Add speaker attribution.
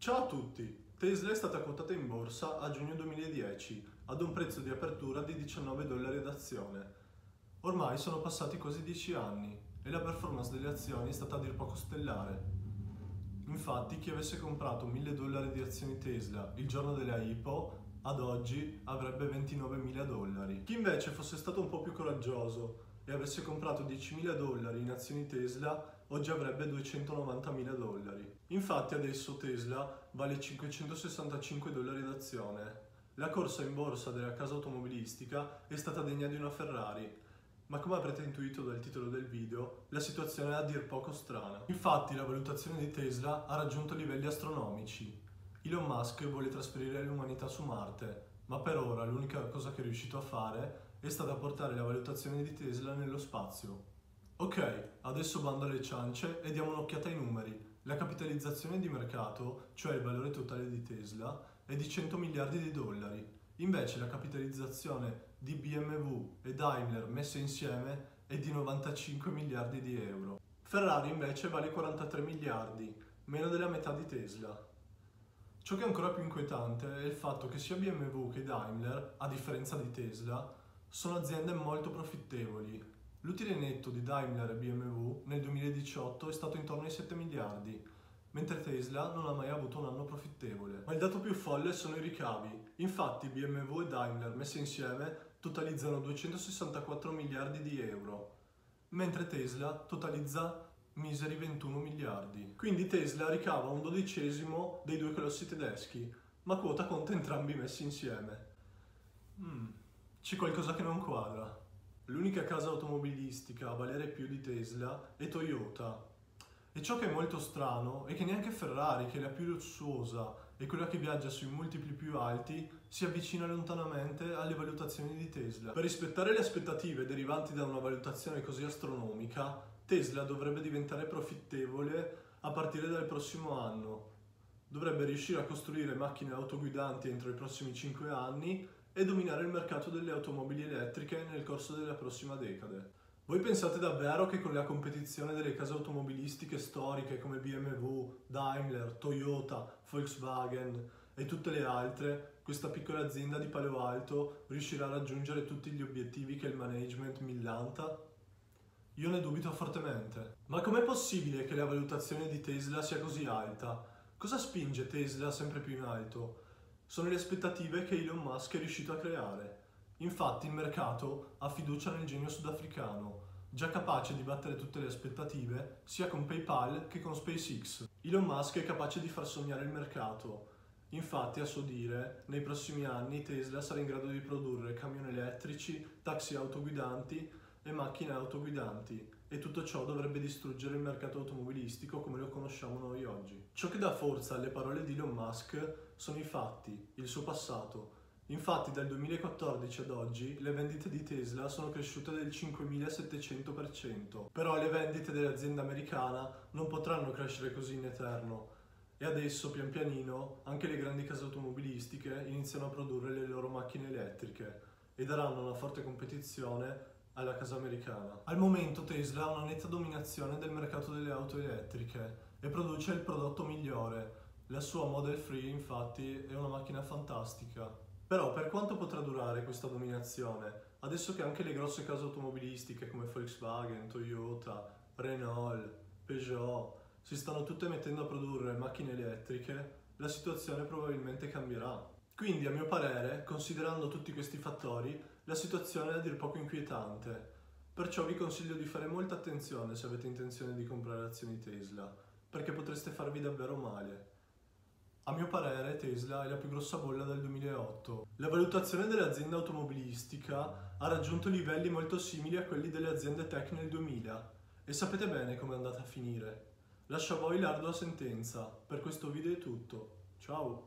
Speaker 1: Ciao a tutti! Tesla è stata quotata in borsa a giugno 2010 ad un prezzo di apertura di 19 dollari ad azione. Ormai sono passati quasi 10 anni e la performance delle azioni è stata a dir poco stellare. Infatti chi avesse comprato 1000 dollari di azioni Tesla il giorno della IPO ad oggi avrebbe 29.000 dollari. Chi invece fosse stato un po' più coraggioso e avesse comprato 10.000 dollari in azioni Tesla, oggi avrebbe 290.000 dollari. Infatti adesso Tesla vale 565 dollari d'azione. La corsa in borsa della casa automobilistica è stata degna di una Ferrari, ma come avrete intuito dal titolo del video, la situazione è a dir poco strana. Infatti la valutazione di Tesla ha raggiunto livelli astronomici. Elon Musk vuole trasferire l'umanità su Marte, ma per ora l'unica cosa che è riuscito a fare è stata portare la valutazione di Tesla nello spazio. Ok, adesso bando alle ciance e diamo un'occhiata ai numeri. La capitalizzazione di mercato, cioè il valore totale di Tesla, è di 100 miliardi di dollari. Invece la capitalizzazione di BMW e Daimler messe insieme è di 95 miliardi di euro. Ferrari invece vale 43 miliardi, meno della metà di Tesla. Ciò che è ancora più inquietante è il fatto che sia BMW che Daimler, a differenza di Tesla, sono aziende molto profittevoli. L'utile netto di Daimler e BMW nel 2018 è stato intorno ai 7 miliardi, mentre Tesla non ha mai avuto un anno profittevole. Ma il dato più folle sono i ricavi. Infatti BMW e Daimler messe insieme totalizzano 264 miliardi di euro, mentre Tesla totalizza miseri 21 miliardi. Quindi Tesla ricava un dodicesimo dei due colossi tedeschi, ma quota conta entrambi messi insieme. Mm. C'è qualcosa che non quadra. L'unica casa automobilistica a valere più di Tesla è Toyota. E ciò che è molto strano è che neanche Ferrari, che è la più lussuosa e quella che viaggia sui multipli più alti, si avvicina lontanamente alle valutazioni di Tesla. Per rispettare le aspettative derivanti da una valutazione così astronomica, Tesla dovrebbe diventare profittevole a partire dal prossimo anno. Dovrebbe riuscire a costruire macchine autoguidanti entro i prossimi 5 anni e dominare il mercato delle automobili elettriche nel corso della prossima decade. Voi pensate davvero che con la competizione delle case automobilistiche storiche come BMW, Daimler, Toyota, Volkswagen e tutte le altre, questa piccola azienda di Palo Alto riuscirà a raggiungere tutti gli obiettivi che il management millanta? Io ne dubito fortemente. Ma com'è possibile che la valutazione di Tesla sia così alta? Cosa spinge Tesla sempre più in alto? Sono le aspettative che Elon Musk è riuscito a creare. Infatti il mercato ha fiducia nel genio sudafricano, già capace di battere tutte le aspettative sia con PayPal che con SpaceX. Elon Musk è capace di far sognare il mercato. Infatti, a suo dire, nei prossimi anni Tesla sarà in grado di produrre camion elettrici, taxi autoguidanti e macchine autoguidanti e tutto ciò dovrebbe distruggere il mercato automobilistico come lo conosciamo noi oggi. Ciò che dà forza alle parole di Elon Musk sono i fatti, il suo passato. Infatti dal 2014 ad oggi le vendite di Tesla sono cresciute del 5700%, però le vendite dell'azienda americana non potranno crescere così in eterno e adesso pian pianino anche le grandi case automobilistiche iniziano a produrre le loro macchine elettriche e daranno una forte competizione alla casa americana. Al momento Tesla ha una netta dominazione del mercato delle auto elettriche e produce il prodotto migliore. La sua Model 3 infatti è una macchina fantastica. Però per quanto potrà durare questa dominazione, adesso che anche le grosse case automobilistiche come Volkswagen, Toyota, Renault, Peugeot si stanno tutte mettendo a produrre macchine elettriche, la situazione probabilmente cambierà. Quindi, a mio parere, considerando tutti questi fattori, la situazione è a dir poco inquietante. Perciò vi consiglio di fare molta attenzione se avete intenzione di comprare azioni Tesla, perché potreste farvi davvero male. A mio parere Tesla è la più grossa bolla del 2008. La valutazione dell'azienda automobilistica ha raggiunto livelli molto simili a quelli delle aziende tech nel 2000 e sapete bene come è andata a finire. Lascio a voi l'ardua sentenza. Per questo video è tutto. Ciao!